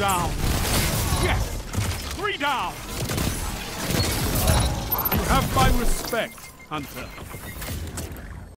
down. Yes! Three down! You have my respect, Hunter.